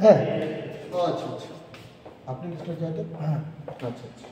है। हाँ, अच्छा अच्छा। आपने मिस्टर जयदेव हाँ। अच्छा अच्छा।